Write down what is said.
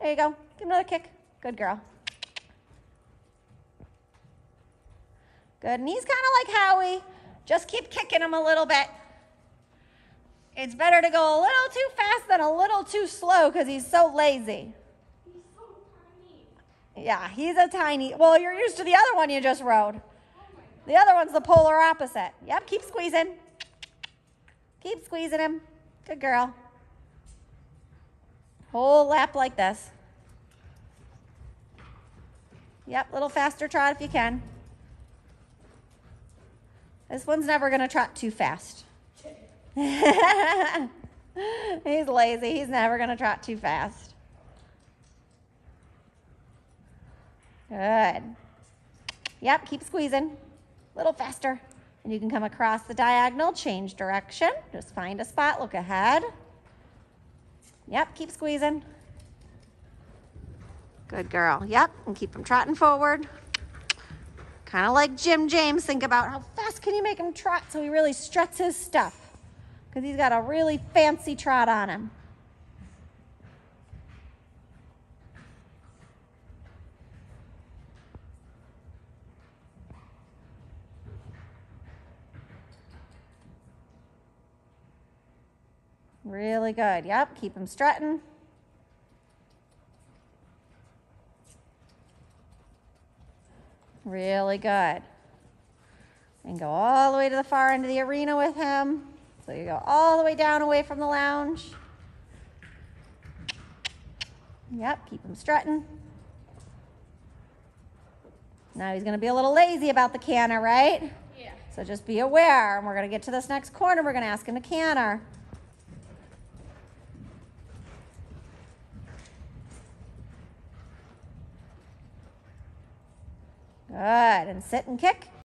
There you go. Give another kick. Good girl. Good. And he's kind of like Howie. Just keep kicking him a little bit. It's better to go a little too fast than a little too slow because he's so lazy. He's so tiny. Yeah, he's a tiny. Well, you're used to the other one you just rode. The other one's the polar opposite. Yep, keep squeezing. Keep squeezing him. Good girl. Whole lap like this. Yep, little faster trot if you can. This one's never going to trot too fast. He's lazy. He's never going to trot too fast. Good. Yep, keep squeezing. A little faster. And you can come across the diagonal, change direction. Just find a spot, look ahead. Yep, keep squeezing. Good girl. Yep, and keep him trotting forward. Kind of like Jim James, think about how fast can you make him trot so he really struts his stuff. Because he's got a really fancy trot on him. Really good. Yep, keep him strutting. Really good. And go all the way to the far end of the arena with him. So you go all the way down away from the lounge. Yep, keep him strutting. Now he's going to be a little lazy about the canter, right? Yeah. So just be aware. And we're going to get to this next corner. We're going to ask him to canter. Good. And sit and kick.